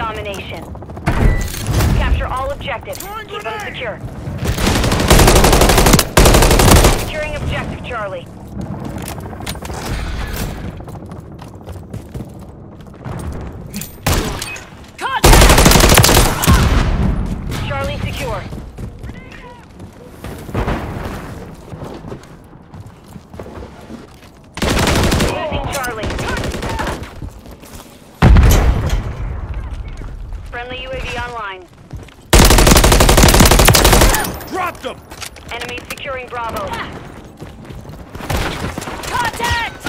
domination. Capture all objectives. Keep them secure. Securing objective, Charlie. Securing Bravo. Contact!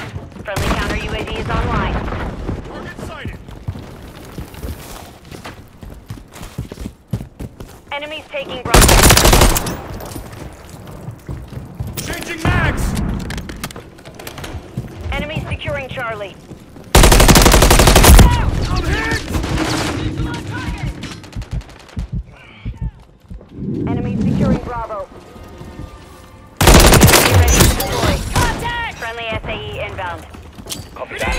Friendly counter UAV is online. Target sighted! Enemies taking Bravo. Changing mags! Enemies securing Charlie. I'm hit! Enemies securing Bravo. Contact! SAE inbound. Copy that.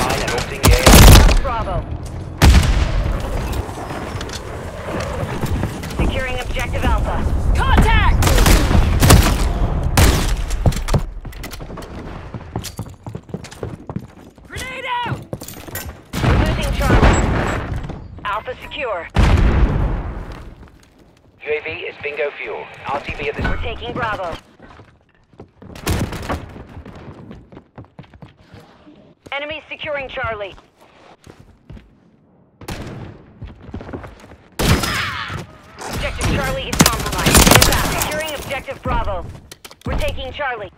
Online and orbiting the area. Bravo. Securing objective Alpha. Contact! Grenade out! We're losing Charlie. Alpha secure. UAV is bingo fuel. RTB at this We're taking Bravo. Enemies securing Charlie. Objective Charlie is compromised. Inbound. Securing objective Bravo. We're taking Charlie.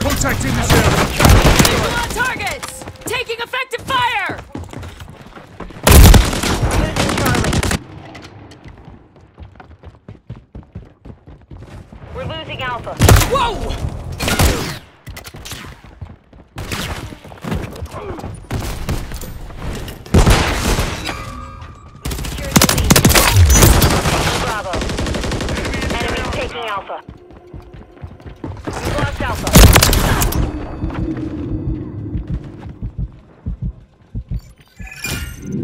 Contact in this area! Visual on targets! Taking effective fire! Losing Charlie. We're losing Alpha. Whoa! The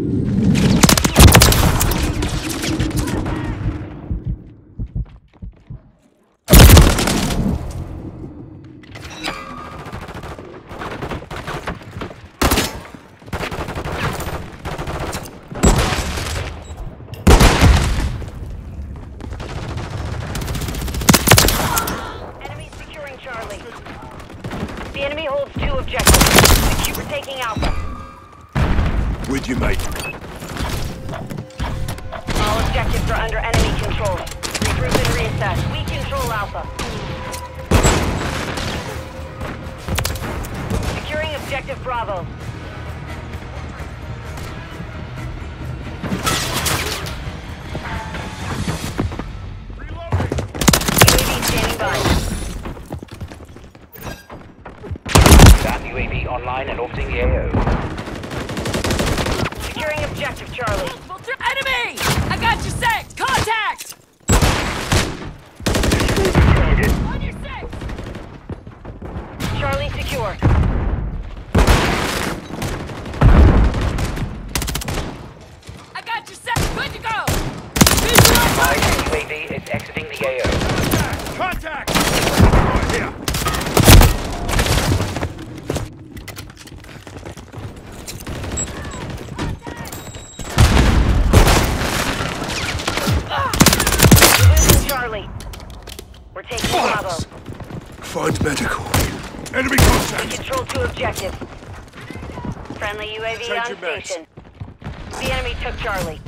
enemy holds two objectives. We're taking Alpha. With you, mate. All objectives are under enemy control. Regroup and reassess. We control Alpha. Securing objective Bravo. Reloading! UAV standing by. That UAV online and orbiting the AO. Securing objective Charlie. Multiple thre- Enemy! I got you set! Contact! On your six! Charlie secure. I got you set! Good to go! Visual on targets! UAV is exiting the AO. Contact! Right here! We're losing Charlie. We're taking Bravo. Box! Find medical. Enemy We contact! control two objectives. Friendly UAV Change on station. The enemy took Charlie.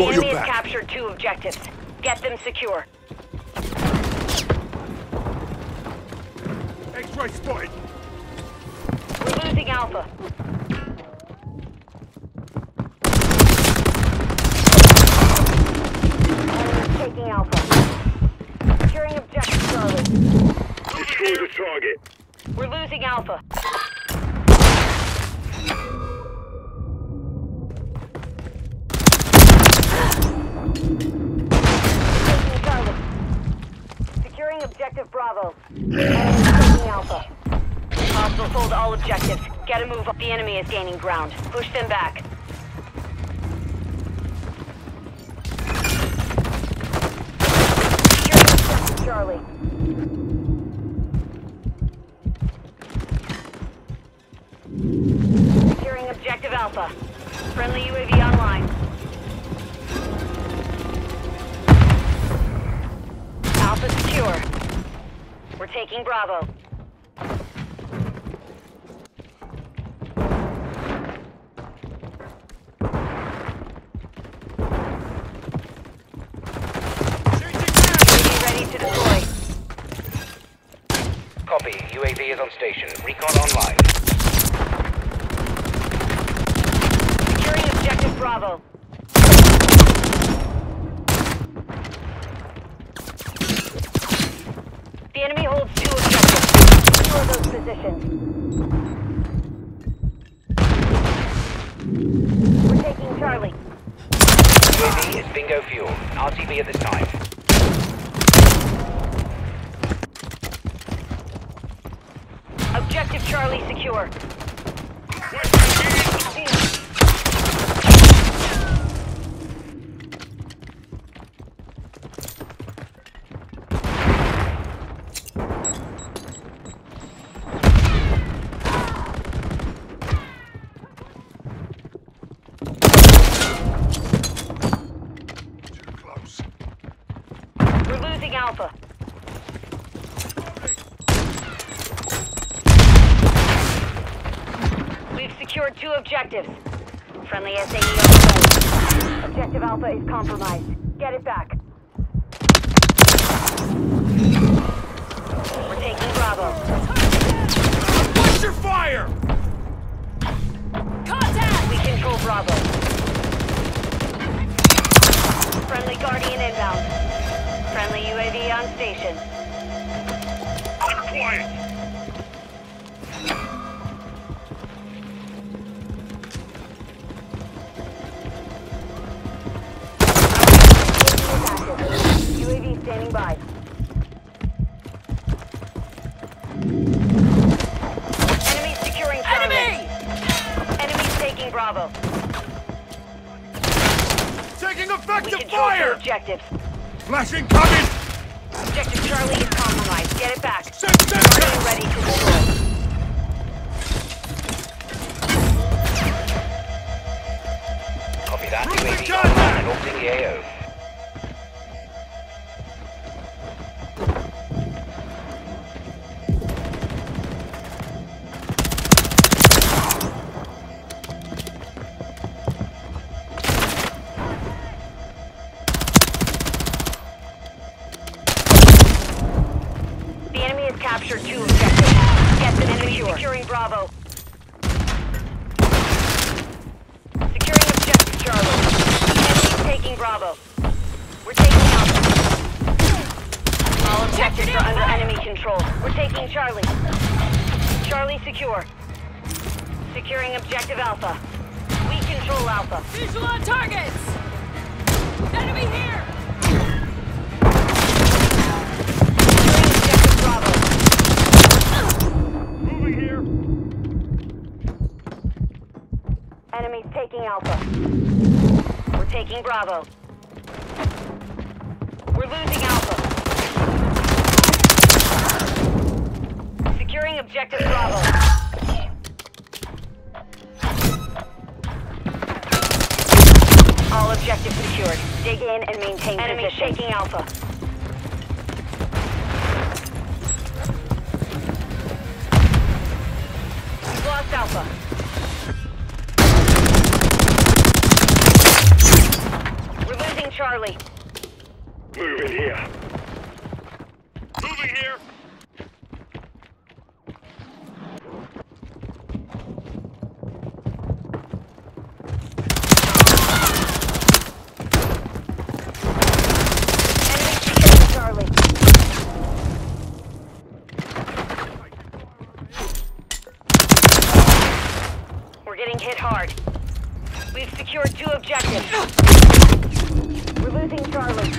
got your back. captured two objectives. Get them secure. X-ray spotted. We're losing Alpha. Enemy's taking Alpha. Securing objective Charlie. Destroy the target. We're losing Alpha. Securing objective Bravo. Taking Alpha. Hostiles hold all objectives. Get a move up. The enemy is gaining ground. Push them back. Charlie. Securing objective Alpha. Friendly UAV online. Taking Bravo. UAV ready to deploy. Copy. UAV is on station. Recon online. Securing objective Bravo. The enemy holds two objectives. Secure those positions. We're taking Charlie. UAV is bingo fuel. RTB at this time. Objective Charlie secure. Too close. We're losing Alpha. We've secured two objectives. Friendly SAE on the. Objective Alpha is compromised. Get it back. We're taking Bravo. Watch your fire! Contact! We control Bravo. Friendly Guardian inbound. Friendly UAV on station. Quiet! Effective control two fire! objectives. Flashing coming! Objective Charlie is compromised. Get it back. Send Guardian sensors! ready to deploy. Copy that. Moving UAV contact! online and orbiting the AO. Captured two objectives. Get them enemy securing Bravo. Securing objective Charlie. Enemy taking Bravo. We're taking Alpha. All objectives are under enemy control. We're taking Charlie. Charlie secure. Securing objective Alpha. We control Alpha. Visual on targets! Enemy here! Alpha. We're taking Bravo. We're losing Alpha. Securing objective Bravo. All objectives secured. Dig in and maintain Enemy position. taking Alpha. We've lost Alpha. Charlie. Move here. Moving here. We're getting hit hard. We've secured two objectives. We're losing Charlie.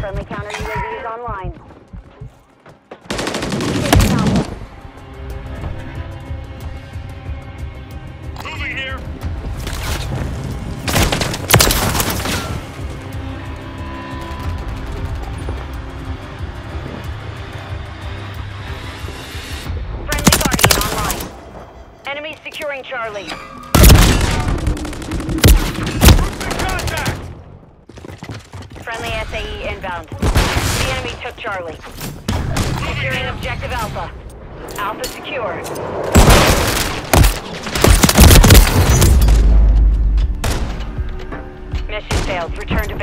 Friendly counter UAV is online. Moving here. Friendly Guardian online. Enemies securing Charlie. Troops in contact. Friendly SAE inbound. The enemy took Charlie. Securing objective Alpha. Alpha secure. Mission failed. Return to.